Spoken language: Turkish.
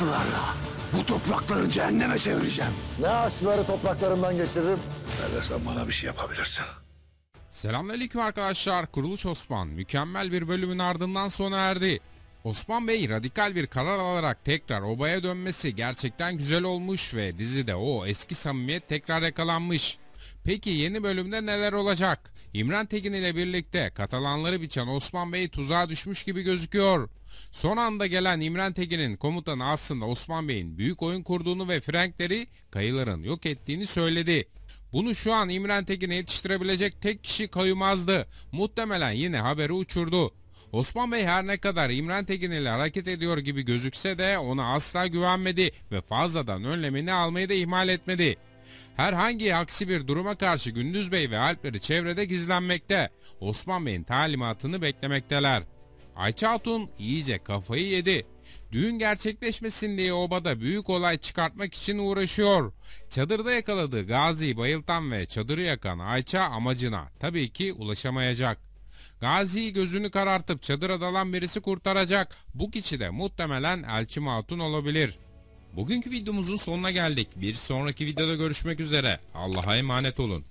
Aslılarla bu toprakları cehenneme çevireceğim. Ne ağaçları topraklarımdan geçiririm. Sen bana bir şey yapabilirsin. Selamünaleyküm arkadaşlar. Kuruluş Osman mükemmel bir bölümün ardından sona erdi. Osman Bey radikal bir karar alarak tekrar obaya dönmesi gerçekten güzel olmuş ve dizide o eski samimiyet tekrar yakalanmış. Peki yeni bölümde neler olacak? İmran Tekin ile birlikte Katalanları biçen Osman Bey tuzağa düşmüş gibi gözüküyor. Son anda gelen İmran Tekin'in komutanı aslında Osman Bey'in büyük oyun kurduğunu ve Frankleri kayıların yok ettiğini söyledi. Bunu şu an İmran Tekin'e yetiştirebilecek tek kişi Kayımaz'dı. Muhtemelen yine haberi uçurdu. Osman Bey her ne kadar İmran Tekin ile hareket ediyor gibi gözükse de ona asla güvenmedi ve fazladan önlemini almayı da ihmal etmedi. Herhangi aksi bir duruma karşı Gündüz Bey ve Alpleri çevrede gizlenmekte. Osman Bey'in talimatını beklemekteler. Ayça Hatun iyice kafayı yedi. Düğün gerçekleşmesin diye obada büyük olay çıkartmak için uğraşıyor. Çadırda yakaladığı Gazi'yi bayıltan ve çadırı yakan Ayça amacına tabii ki ulaşamayacak. Gazi'yi gözünü karartıp çadıra dalan birisi kurtaracak. Bu kişi de muhtemelen Elçi Hatun olabilir. Bugünkü videomuzun sonuna geldik. Bir sonraki videoda görüşmek üzere. Allah'a emanet olun.